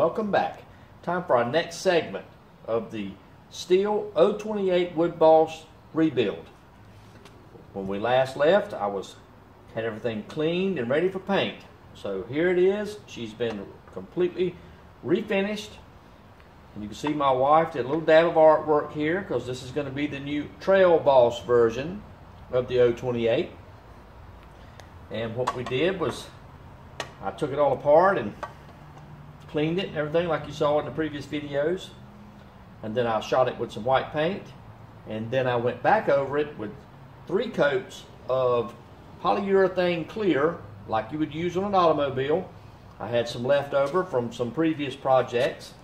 welcome back. Time for our next segment of the Stihl 028 Wood Boss rebuild. When we last left, I was had everything cleaned and ready for paint. So here it is. She's been completely refinished. And you can see my wife did a little dab of artwork here because this is going to be the new Trail Boss version of the 028. And what we did was I took it all apart and cleaned it and everything like you saw in the previous videos. And then I shot it with some white paint. And then I went back over it with three coats of polyurethane clear like you would use on an automobile. I had some left over from some previous projects.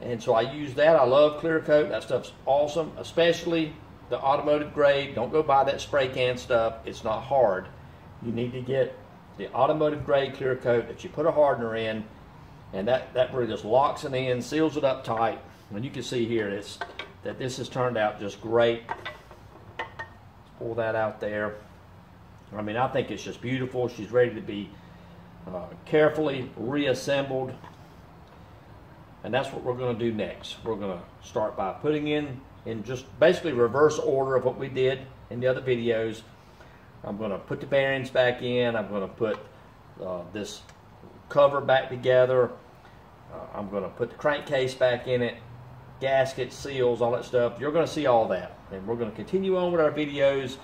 And so I used that. I love clear coat. That stuff's awesome, especially the automotive grade. Don't go buy that spray can stuff. It's not hard. You need to get the automotive grade clear coat that you put a hardener in and that, that really just locks it in, seals it up tight. And you can see here it's, that this has turned out just great. Let's pull that out there. I mean, I think it's just beautiful. She's ready to be uh, carefully reassembled. And that's what we're going to do next. We're going to start by putting in, in just basically reverse order of what we did in the other videos. I'm going to put the bearings back in. I'm going to put uh, this cover back together. Uh, I'm going to put the crankcase back in it, gaskets, seals, all that stuff. You're going to see all that. And we're going to continue on with our videos.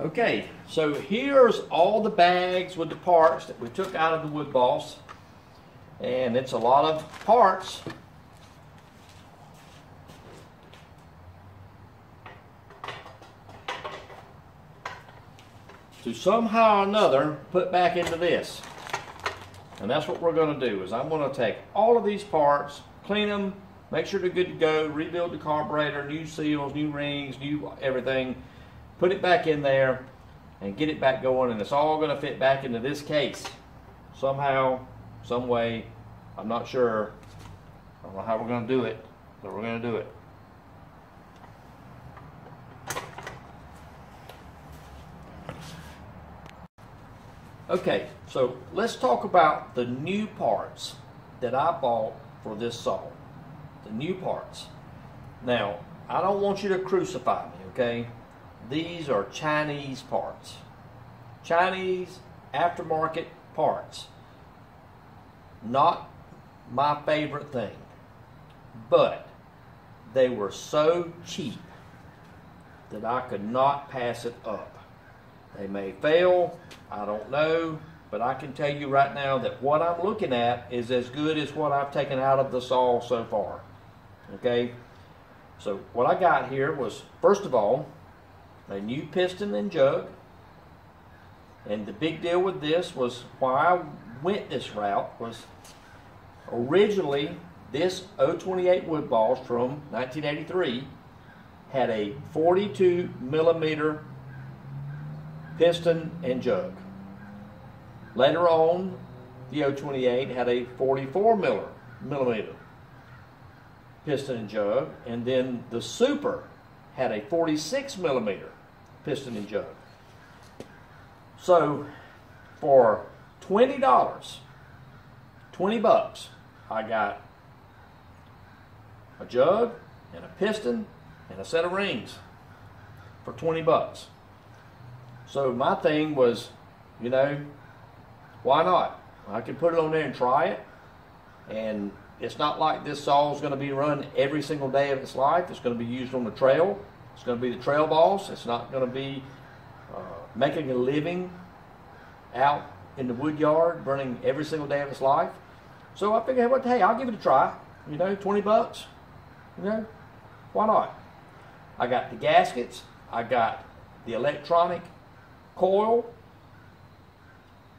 Okay, so here's all the bags with the parts that we took out of the wood boss. And it's a lot of parts. To somehow or another put back into this. And that's what we're going to do is I'm going to take all of these parts, clean them, make sure they're good to go, rebuild the carburetor, new seals, new rings, new everything, put it back in there and get it back going and it's all going to fit back into this case somehow, some way. I'm not sure. I don't know how we're going to do it, but we're going to do it. Okay, so let's talk about the new parts that I bought for this saw. The new parts. Now, I don't want you to crucify me, okay? These are Chinese parts. Chinese aftermarket parts. Not my favorite thing. But they were so cheap that I could not pass it up. They may fail, I don't know, but I can tell you right now that what I'm looking at is as good as what I've taken out of the saw so far. Okay? So what I got here was, first of all, a new piston and jug. And the big deal with this was why I went this route was originally this 028 wood boss from 1983 had a 42 millimeter piston and jug. Later on, the 028 had a 44 millimeter piston and jug, and then the Super had a 46 millimeter piston and jug. So for $20, 20 bucks, I got a jug and a piston and a set of rings for 20 bucks. So my thing was, you know, why not? I could put it on there and try it. And it's not like this saw is going to be run every single day of its life. It's going to be used on the trail. It's going to be the trail boss. It's not going to be uh, making a living out in the wood yard, running every single day of its life. So I figured, what, hey, I'll give it a try. You know, 20 bucks. You know, why not? I got the gaskets. I got the electronic coil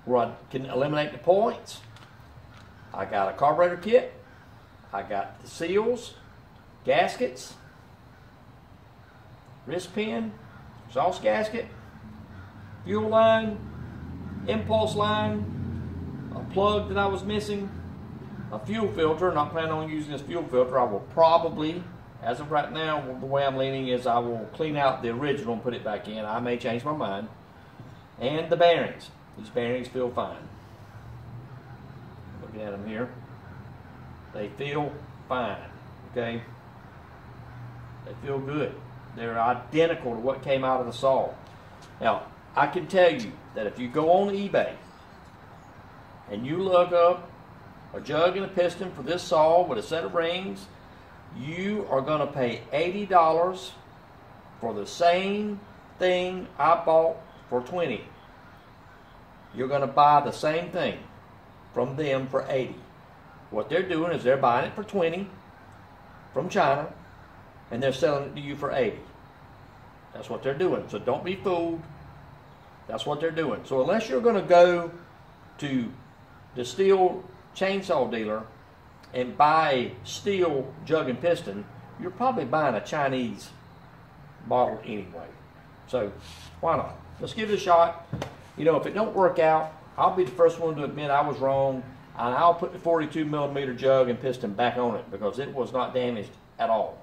where I can eliminate the points. I got a carburetor kit. I got the seals, gaskets, wrist pin, exhaust gasket, fuel line, impulse line, a plug that I was missing, a fuel filter. Not planning on using this fuel filter. I will probably, as of right now, the way I'm leaning is I will clean out the original and put it back in. I may change my mind and the bearings. These bearings feel fine. Looking at them here. They feel fine, okay? They feel good. They're identical to what came out of the saw. Now, I can tell you that if you go on eBay and you look up a jug and a piston for this saw with a set of rings, you are going to pay $80 for the same thing I bought for 20. You're going to buy the same thing from them for 80. What they're doing is they're buying it for 20 from China and they're selling it to you for 80. That's what they're doing. So don't be fooled. That's what they're doing. So unless you're going to go to the Stihl chainsaw dealer and buy Stihl jug and piston, you're probably buying a Chinese bottle anyway. So why not? Let's give it a shot. You know, if it don't work out, I'll be the first one to admit I was wrong, and I'll put the 42 millimeter jug and piston back on it because it was not damaged at all.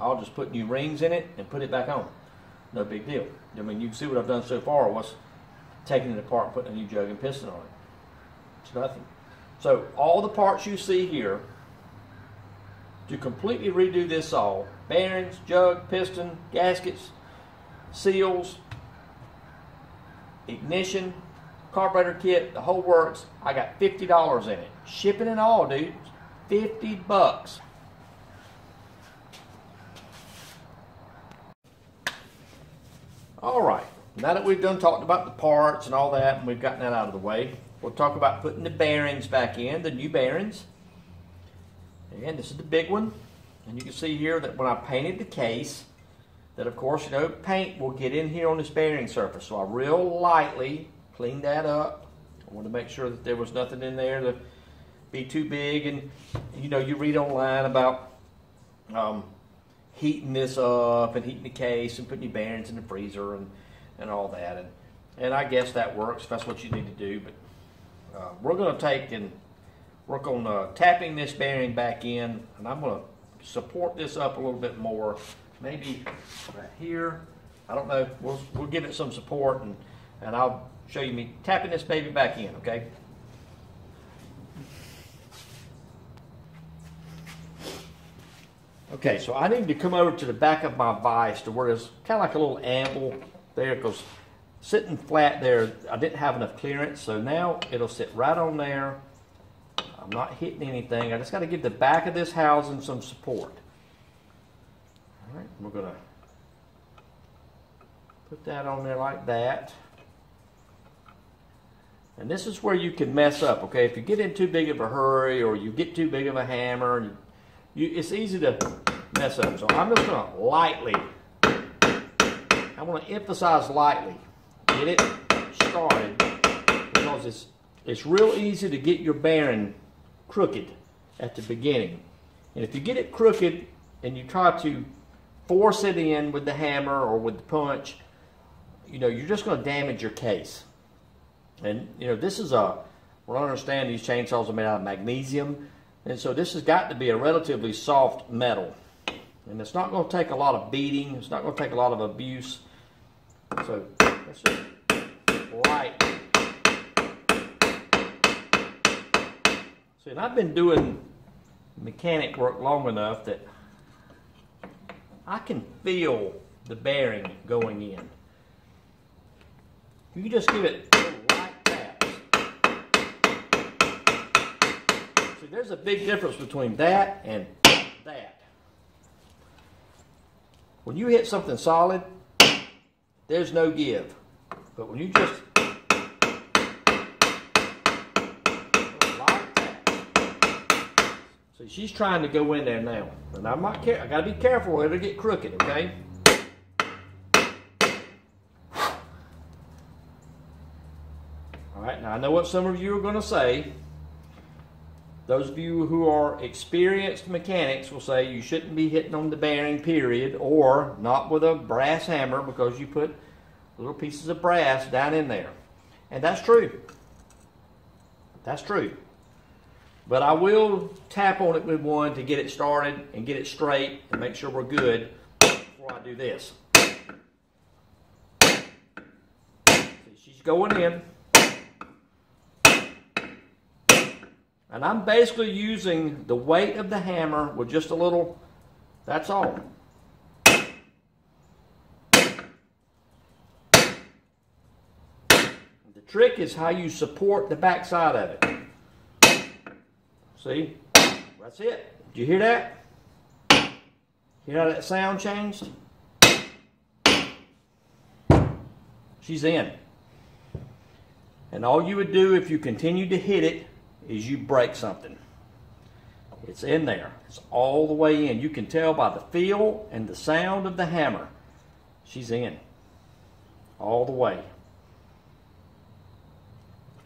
I'll just put new rings in it and put it back on. No big deal. I mean, you can see what I've done so far was taking it apart and putting a new jug and piston on it. It's nothing. So all the parts you see here, to completely redo this all, bearings, jug, piston, gaskets, seals, ignition, carburetor kit, the whole works, I got $50 in it. Shipping and all, dude, 50 bucks. All right, now that we've done talked about the parts and all that, and we've gotten that out of the way, we'll talk about putting the bearings back in, the new bearings. And this is the big one. And you can see here that when I painted the case, that of course, you know, paint will get in here on this bearing surface. So I real lightly cleaned that up. I want to make sure that there was nothing in there to be too big. And, you know, you read online about um, heating this up and heating the case and putting your bearings in the freezer and, and all that. And, and I guess that works if that's what you need to do. But uh, we're going to take and work on uh, tapping this bearing back in. And I'm going to support this up a little bit more. Maybe right here. I don't know. We'll, we'll give it some support and, and I'll show you me tapping this baby back in, okay? Okay, so I need to come over to the back of my vise to where it's kind of like a little anvil there because sitting flat there, I didn't have enough clearance. So now it'll sit right on there. I'm not hitting anything. I just got to give the back of this housing some support. We're going to put that on there like that. And this is where you can mess up, okay? If you get in too big of a hurry or you get too big of a hammer, you, it's easy to mess up. So I'm just going to lightly, I want to emphasize lightly, get it started because it's, it's real easy to get your bearing crooked at the beginning. And if you get it crooked and you try to force it in with the hammer or with the punch, you know, you're just going to damage your case. And, you know, this is a, what I understand these chainsaws are made out of magnesium. And so this has got to be a relatively soft metal. And it's not going to take a lot of beating. It's not going to take a lot of abuse. So let's just light. See, and I've been doing mechanic work long enough that I can feel the bearing going in. You just give it See, there's a big difference between that and that. When you hit something solid, there's no give. But when you just like that. See, she's trying to go in there now. And I'm care I gotta be careful or it'll get crooked, okay? Alright, now I know what some of you are gonna say. Those of you who are experienced mechanics will say you shouldn't be hitting on the bearing, period, or not with a brass hammer because you put little pieces of brass down in there. And that's true. That's true. But I will tap on it with one to get it started and get it straight and make sure we're good before I do this. She's going in. And I'm basically using the weight of the hammer with just a little, that's all. The trick is how you support the back side of it. See? That's it. Did you hear that? Hear how that sound changed? She's in. And all you would do if you continued to hit it is you break something. It's in there. It's all the way in. You can tell by the feel and the sound of the hammer. She's in. All the way.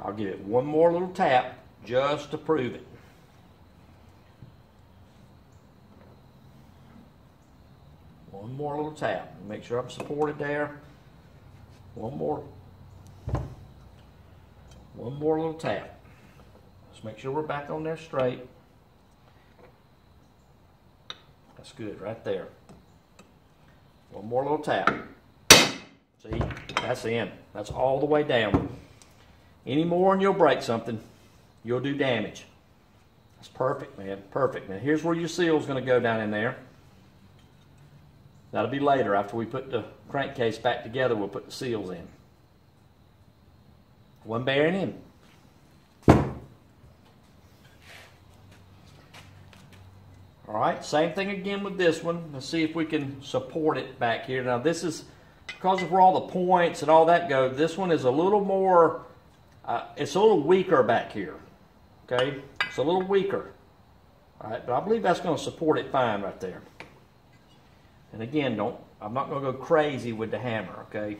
I'll give it one more little tap just to prove it. One more little tap. Make sure I'm supported there. One more. One more little tap. Let's make sure we're back on there straight. That's good right there. One more little tap. See, that's in. That's all the way down. Any more and you'll break something. You'll do damage. That's perfect, man. Perfect. Now here's where your seal is going to go down in there. That'll be later after we put the crankcase back together. We'll put the seals in. One bearing in. All right, same thing again with this one. Let's see if we can support it back here. Now this is, because of where all the points and all that go, this one is a little more, uh, it's a little weaker back here. Okay, it's a little weaker. All right, but I believe that's going to support it fine right there. And again, don't, I'm not going to go crazy with the hammer, okay?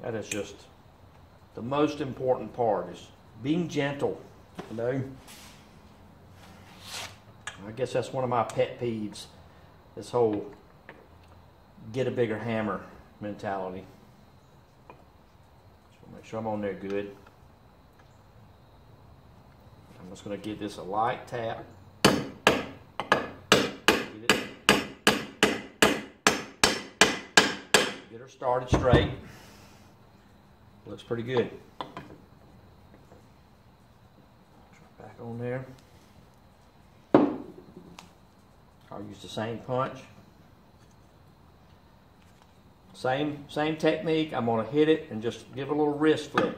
That is just the most important part is being gentle, you know? I guess that's one of my pet peeves, this whole get a bigger hammer mentality. So make sure I'm on there good. I'm just going to give this a light tap. Get her started straight. Looks pretty good. Back on there. I'll use the same punch. Same, same technique. I'm going to hit it and just give a little wrist flick.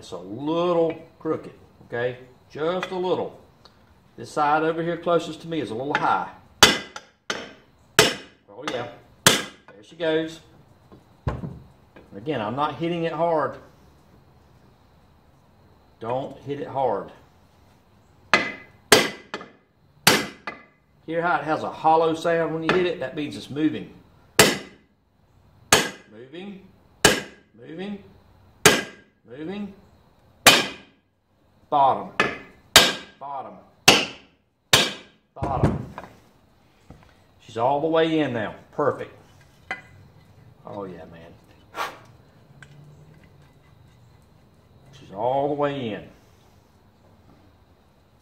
It's a little crooked, okay? Just a little. This side over here closest to me is a little high. Oh yeah, there she goes. Again, I'm not hitting it hard. Don't hit it hard. Hear how it has a hollow sound when you hit it? That means it's moving. Moving, moving, moving. Bottom, bottom, bottom. She's all the way in now. Perfect. Oh yeah, man. She's all the way in.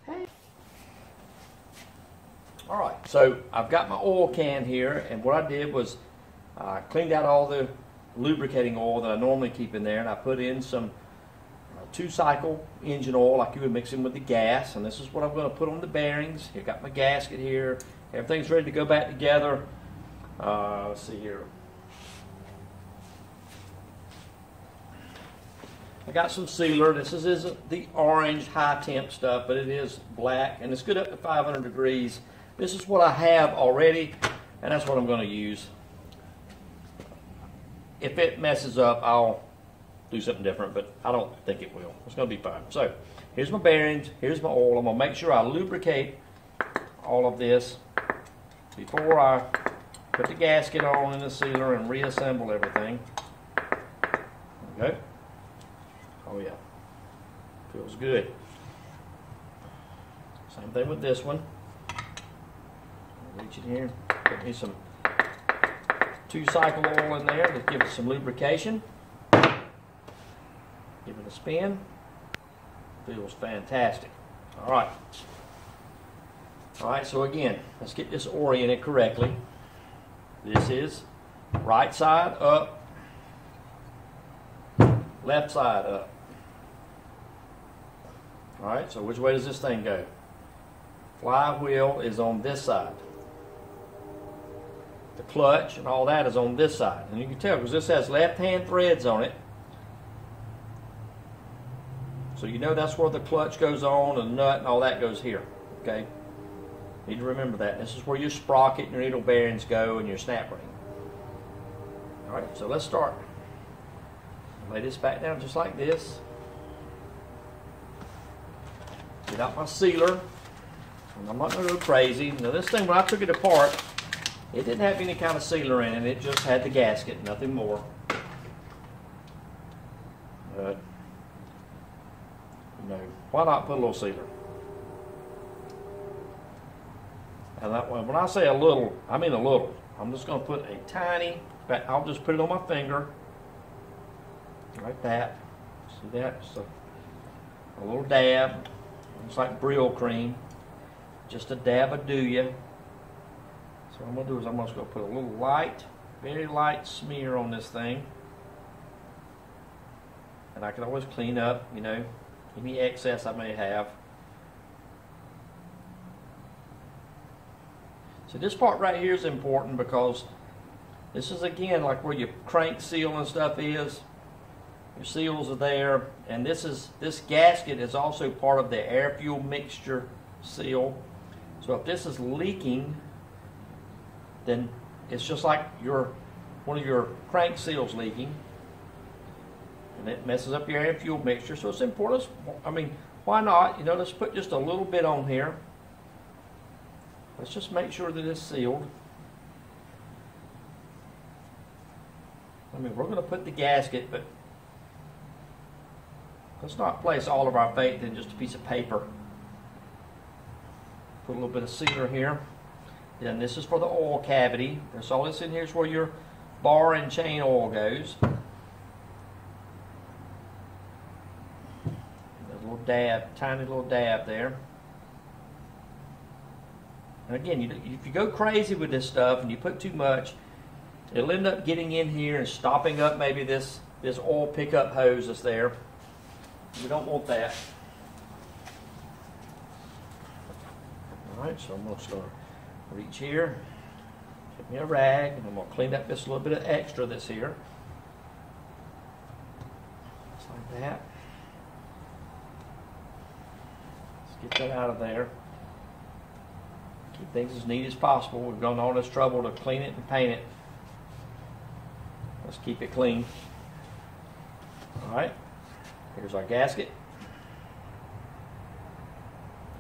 Hey. All right, so I've got my oil can here, and what I did was I cleaned out all the lubricating oil that I normally keep in there, and I put in some uh, two-cycle engine oil like you would mix in with the gas, and this is what I'm going to put on the bearings. I got my gasket here. Everything's ready to go back together. Uh, let's see here. I got some sealer. This is, isn't the orange high temp stuff, but it is black and it's good up to 500 degrees. This is what I have already and that's what I'm going to use. If it messes up, I'll do something different, but I don't think it will. It's going to be fine. So here's my bearings. Here's my oil. I'm going to make sure I lubricate all of this before I put the gasket on in the sealer and reassemble everything. Okay. Oh yeah, feels good. Same thing with this one. Reach it here, put me some two cycle oil in there to give it some lubrication. Give it a spin. Feels fantastic. All right. All right, so again, let's get this oriented correctly. This is right side up, left side up. All right, so which way does this thing go? Flywheel is on this side. The clutch and all that is on this side. And you can tell because this has left hand threads on it. So you know that's where the clutch goes on and the nut and all that goes here. Okay? Need to remember that. This is where your sprocket and your needle bearings go and your snap ring. Alright, so let's start. Lay this back down just like this. Get out my sealer. I'm not to go crazy. Now this thing, when I took it apart, it didn't have any kind of sealer in it. It just had the gasket, nothing more. But, know, why not put a little sealer? And that when I say a little, I mean a little. I'm just going to put a tiny, I'll just put it on my finger, like that. See that? Just a, a little dab. It's like Brylcreem. Just a dab of do ya. So what I'm going to do is I'm just going to put a little light, very light smear on this thing. And I can always clean up, you know, any excess I may have. So this part right here is important because this is again like where your crank seal and stuff is. Your seals are there, and this is this gasket is also part of the air fuel mixture seal. So if this is leaking, then it's just like your one of your crank seals leaking, and it messes up your air fuel mixture. So it's important. I mean, why not? You know, let's put just a little bit on here. Let's just make sure that it's sealed. I mean, we're going to put the gasket, but let's not place all of our faith in just a piece of paper. Put a little bit of sealer here. Then this is for the oil cavity. That's all this in here is where your bar and chain oil goes. a little dab, tiny little dab there. And again, you, if you go crazy with this stuff and you put too much, it'll end up getting in here and stopping up maybe this, this oil pickup hose that's there. We don't want that. All right, so I'm going to start reach here, get me a rag, and I'm to clean up this little bit of extra that's here. Just like that. Let's get that out of there. Keep things as neat as possible. We've gone all this trouble to clean it and paint it. Let's keep it clean. All right, here's our gasket.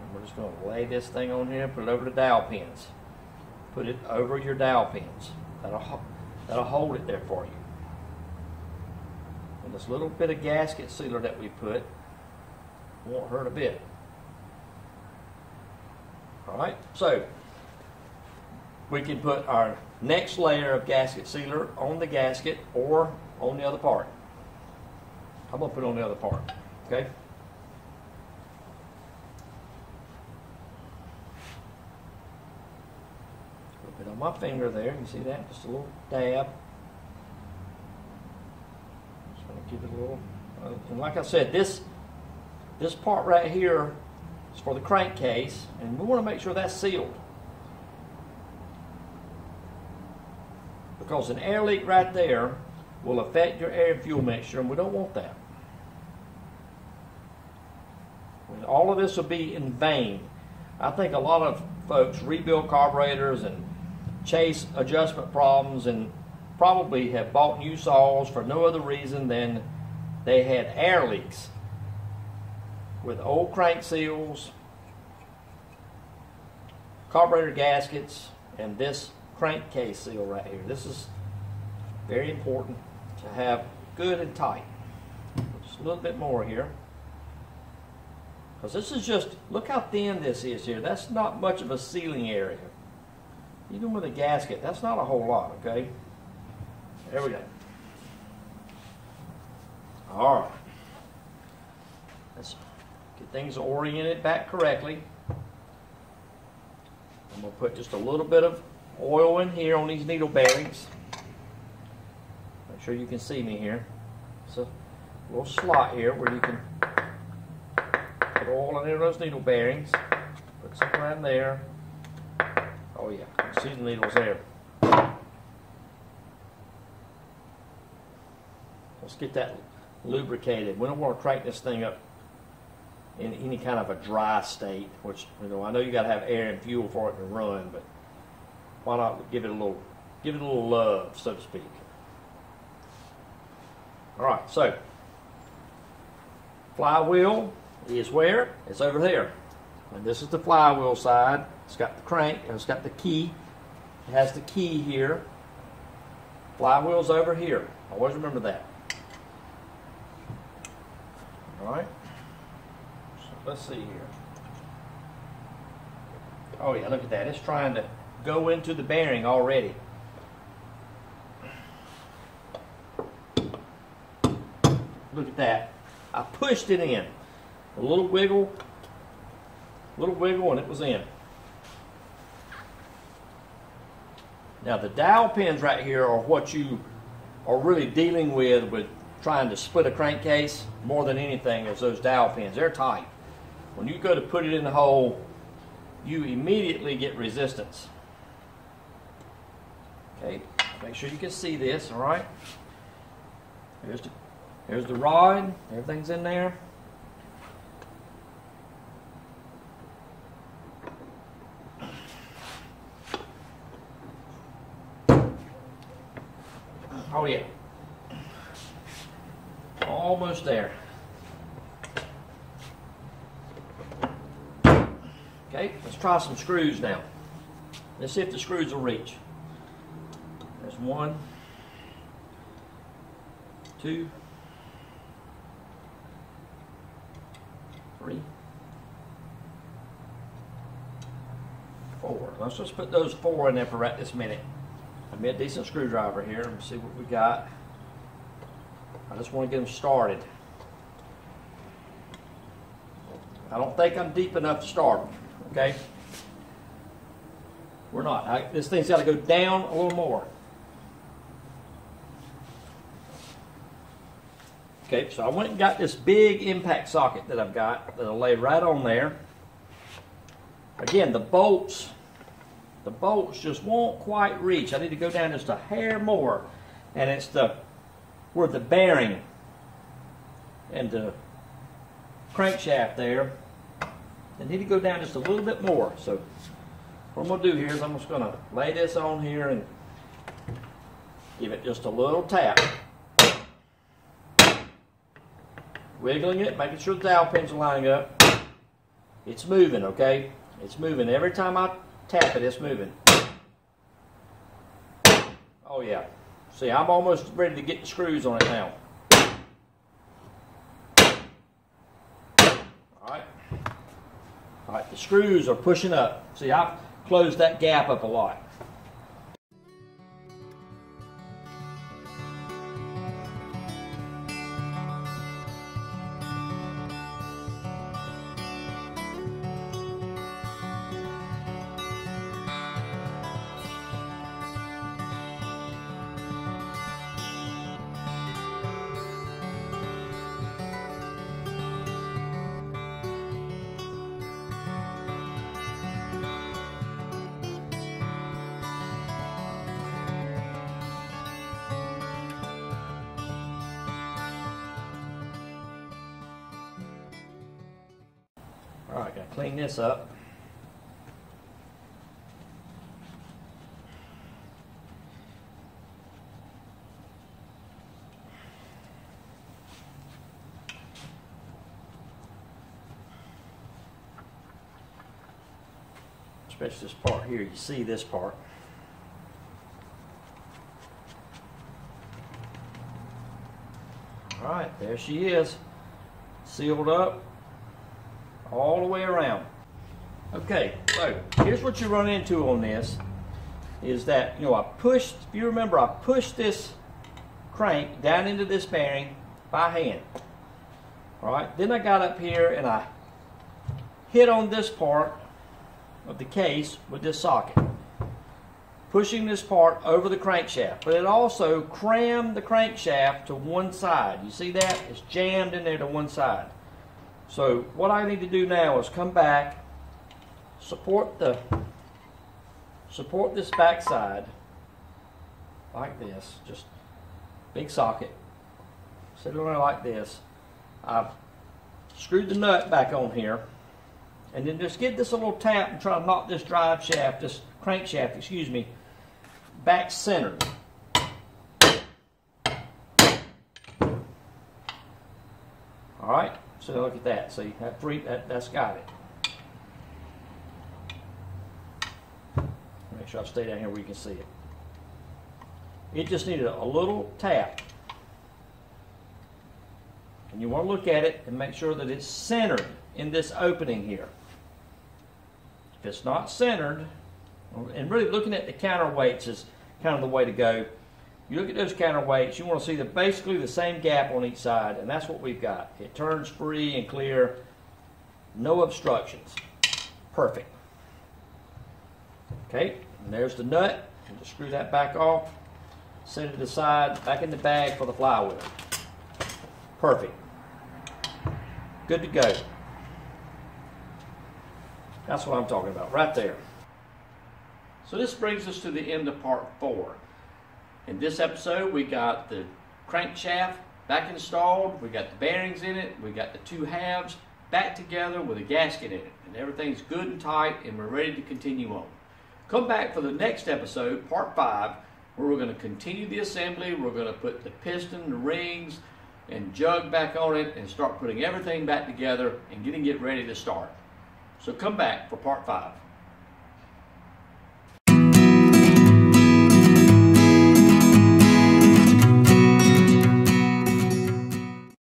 And we're just going to lay this thing on here, put it over the dowel pins. Put it over your dowel pins. That'll, that'll hold it there for you. And this little bit of gasket sealer that we put won't hurt a bit. All right, so we can put our next layer of gasket sealer on the gasket or on the other part. I'm going to put it on the other part, okay? A bit on my finger there, you see that? Just a little dab. Just going to give it a little, uh, and like I said, this, this part right here it's for the crankcase, and we want to make sure that's sealed. Because an air leak right there will affect your air and fuel mixture, and we don't want that. And all of this will be in vain. I think a lot of folks rebuild carburetors and chase adjustment problems and probably have bought new saws for no other reason than they had air leaks with old crank seals, carburetor gaskets, and this crankcase seal right here. This is very important to have good and tight. Just a little bit more here. Because this is just, look how thin this is here. That's not much of a sealing area. Even with a gasket, that's not a whole lot, okay? There we go. All right. Let's Things oriented back correctly. I'm going to put just a little bit of oil in here on these needle bearings. Make sure you can see me here. It's a little slot here where you can put oil in those needle bearings. Put some around there. Oh yeah, see the needles there. Let's get that lubricated. We don't want to crank this thing up in any kind of a dry state, which you know I know you got to have air and fuel for it to run, but why not give it a little give it a little love, so to speak. All right, so flywheel is where? It's over there. And this is the flywheel side. It's got the crank, and it's got the key. It has the key here. Flywheel's over here. Always remember that. All right. Let's see here. Oh yeah, look at that. It's trying to go into the bearing already. Look at that. I pushed it in. A little wiggle, little wiggle, and it was in. Now the dowel pins right here are what you are really dealing with with trying to split a crankcase more than anything is those dowel pins. They're tight. When you go to put it in the hole, you immediately get resistance. Okay, make sure you can see this, all right? Here's the, here's the rod, everything's in there. Oh yeah. Almost there. Okay, let's try some screws now. Let's see if the screws will reach. There's one, two, three, four. Let's just put those four in there for right this minute. I've made a decent screwdriver here. Let me see what we got. I just want to get them started. I don't think I'm deep enough to start them, okay? We're not. I, this thing's got to go down a little more. Okay, so I went and got this big impact socket that I've got that I'll lay right on there. Again, the bolts, the bolts just won't quite reach. I need to go down just a hair more. And it's the where the bearing and the crankshaft there, they need to go down just a little bit more. So what I'm going to do here is I'm just going to lay this on here and give it just a little tap. Wiggling it, making sure the dowel pins are lining up. It's moving, okay? It's moving. Every time I tap it, it's moving. Oh yeah. See, I'm almost ready to get the screws on it now. Alright. Alright, the screws are pushing up. See, I've closed that gap up a lot. Clean this up. Especially this part here, you see this part. All right, there she is, sealed up all the way around. Okay, so here's what you run into on this is that, you know, I pushed, if you remember, I pushed this crank down into this bearing by hand. All right, then I got up here and I hit on this part of the case with this socket, pushing this part over the crankshaft. But it also crammed the crankshaft to one side. You see that? It's jammed in there to one side. So what I need to do now is come back, support the support this back side like this, just big socket. Sit it on like this. I've screwed the nut back on here. And then just give this a little tap and try to knock this drive shaft, this crankshaft, excuse me, back centered. All right, so look at that. See, that free, that, that's got it. Make sure I stay down here where you can see it. It just needed a little tap. And you want to look at it and make sure that it's centered in this opening here. If it's not centered, and really looking at the counterweights is kind of the way to go. You look at those counterweights, you want to see the, basically the same gap on each side, and that's what we've got. It turns free and clear, no obstructions. Perfect. Okay, and there's the nut. Just screw that back off, set it aside, back in the bag for the flywheel. Perfect. Good to go. That's what I'm talking about, right there. So this brings us to the end of part four. In this episode, we got the crankshaft back installed, we got the bearings in it, we got the two halves back together with a gasket in it, and everything's good and tight, and we're ready to continue on. Come back for the next episode, part five, where we're going to continue the assembly. We're going to put the piston, the rings, and jug back on it, and start putting everything back together and getting it ready to start. So come back for part five.